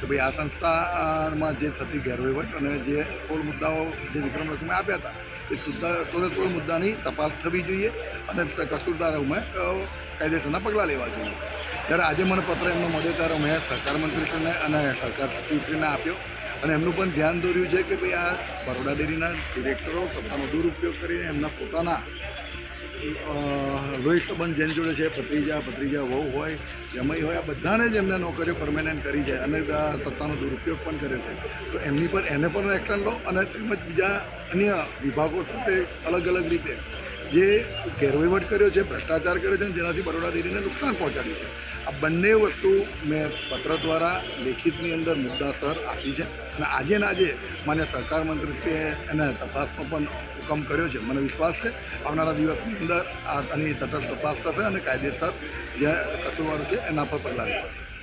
કે ભાઈ આ સંસ્થામાં જે થતી ગેરવહીવટ અને જે સોળ મુદ્દાઓ જે વિક્રમ રકમે આપ્યા હતા, એ સુદ્ધા સોળે સોળ મુદ્દાની તપાસ થવી જોઈએ અને કસૂરદાર અમે કાયદેસરના પગલાં લેવા જોઈએ. ત્યારે આજે મને પત્ર એમનો મળ્યો ત્યારે મેં સરકાર મંત્રીશ્રીને અને સરકાર સચિવશ્રીને આપ્યો અને એમનું પણ ધ્યાન દોર્યું છે કે ભાઈ આ બરોડા ડેરીના ડિરેક્ટરો સત્તાનો દુરુપયોગ કરીને એમના પોતાના લોહી સંબંધ જેન જોડે છે, ભત્રીજા ભત્રીજા વહુ હોય, જમાઈ હોય, આ બધાને જ એમને નોકરીઓ પરમેનન્ટ કરી છે અને સત્તાનો દુરુપયોગ પણ કર્યો છે. તો એમની પર, એને પણ એક્શન લો અને તેમજ બીજા અન્ય વિભાગો સાથે અલગ અલગ રીતે જે ગેરવહીવટ કર્યો છે, ભ્રષ્ટાચાર કર્યો છે જેનાથી બરોડા ડેરીને નુકસાન પહોંચાડ્યું છે. આ બંને વસ્તુ મેં પત્ર દ્વારા લેખિતની અંદર મુદ્દાસર આપી છે. અને આજે ને આજે મને સરકાર મંત્રીશ્રીએ એને તપાસનો પણ હુકમ કર્યો છે. મને વિશ્વાસ છે, આવનારા દિવસની અંદર આની તટસ્થ તપાસ થશે અને કાયદેસર જે કસુવારો છે, એના પર પગલાં લેવાશે.